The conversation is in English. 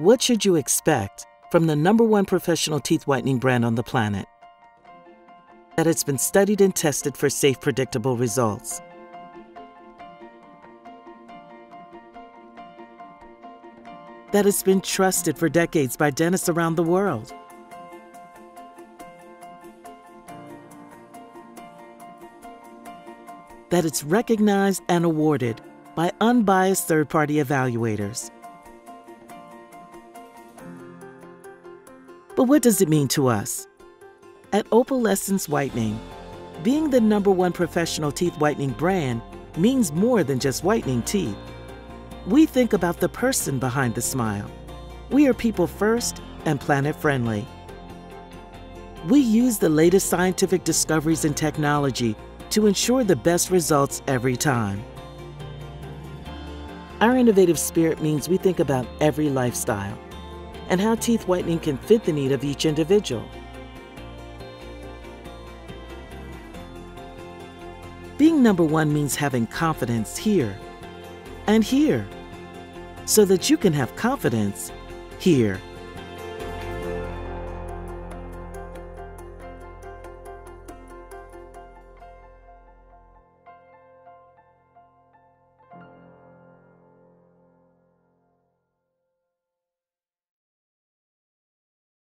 What should you expect from the number one professional teeth whitening brand on the planet? That it's been studied and tested for safe, predictable results. That it's been trusted for decades by dentists around the world. That it's recognized and awarded by unbiased third party evaluators. But what does it mean to us? At Opalescence Whitening, being the number one professional teeth whitening brand means more than just whitening teeth. We think about the person behind the smile. We are people first and planet friendly. We use the latest scientific discoveries and technology to ensure the best results every time. Our innovative spirit means we think about every lifestyle and how teeth whitening can fit the need of each individual. Being number one means having confidence here and here, so that you can have confidence here.